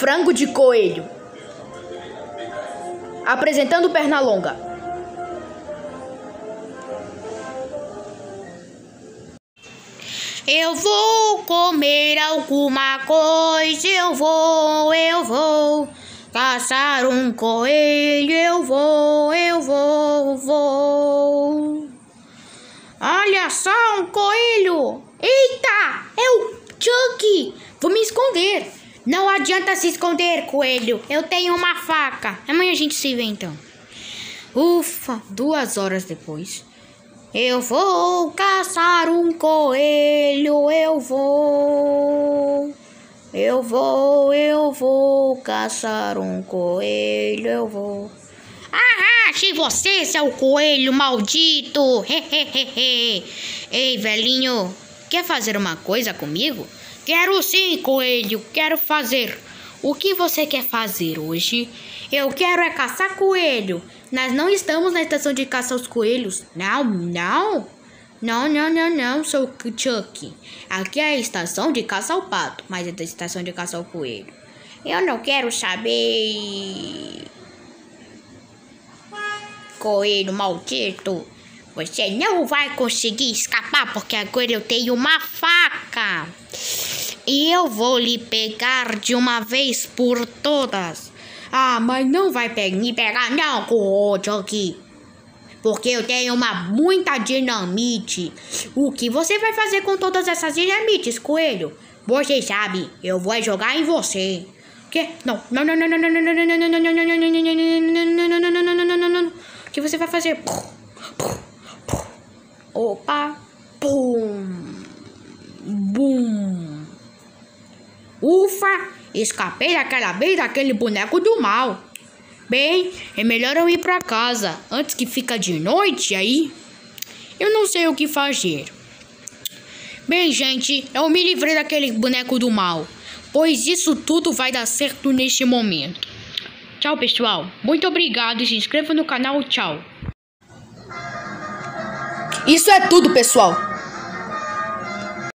Frango de coelho. Apresentando Pernalonga. Eu vou comer alguma coisa, eu vou, eu vou caçar um coelho, eu vou, eu vou, vou. Olha só um coelho! Eita, é o Chuck! Vou me esconder. Não adianta se esconder, coelho. Eu tenho uma faca. Amanhã a gente se vê então. Ufa, duas horas depois. Eu vou caçar um coelho, eu vou. Eu vou, eu vou caçar um coelho, eu vou. Ah, achei você, seu coelho maldito! Ei, velhinho, quer fazer uma coisa comigo? Quero sim, coelho, quero fazer. O que você quer fazer hoje? Eu quero é caçar coelho. Nós não estamos na estação de caça aos coelhos. Não, não. Não, não, não, não, sou Chuck. Aqui é a estação de caça ao pato, mas é da estação de caça ao coelho. Eu não quero saber. Coelho maldito. Você não vai conseguir escapar porque agora eu tenho uma faca. E eu vou lhe pegar de uma vez por todas. Ah, mas não vai me pegar não, aqui. Porque eu tenho uma muita dinamite. O que você vai fazer com todas essas dinamites, coelho? Você sabe, eu vou jogar em você. Que? Não, não, não, não, não, não, não, não, não, não, não, não, não, não, não, não, não, não, não, não. O que você vai fazer? Opa, pum, bum. Ufa, escapei daquela vez daquele boneco do mal. Bem, é melhor eu ir para casa antes que fica de noite aí. Eu não sei o que fazer. Bem, gente, eu me livrei daquele boneco do mal, pois isso tudo vai dar certo neste momento. Tchau, pessoal. Muito obrigado se inscreva no canal. Tchau. Isso é tudo, pessoal.